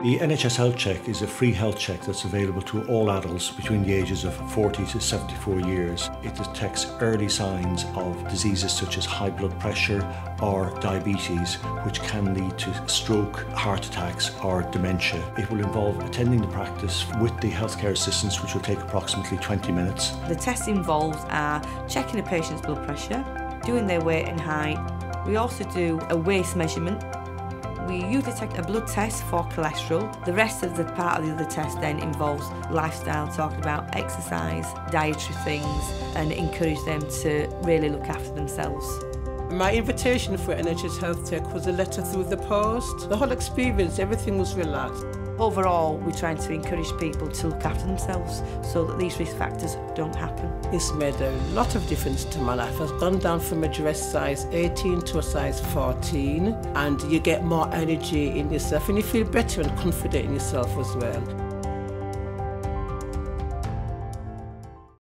The NHS Health Check is a free health check that's available to all adults between the ages of 40 to 74 years. It detects early signs of diseases such as high blood pressure or diabetes, which can lead to stroke, heart attacks, or dementia. It will involve attending the practice with the healthcare assistants, which will take approximately 20 minutes. The tests involved are uh, checking a patient's blood pressure, doing their weight and height. We also do a waist measurement we usually take a blood test for cholesterol. The rest of the part of the test then involves lifestyle, talking about exercise, dietary things, and encourage them to really look after themselves. My invitation for NHS Health Check was a letter through the post. The whole experience, everything was relaxed. Overall, we're trying to encourage people to look after themselves so that these risk factors don't happen. It's made a lot of difference to my life. I've gone down from a dress size 18 to a size 14 and you get more energy in yourself and you feel better and confident in yourself as well.